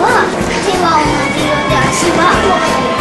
哇！希望我们这种点希望。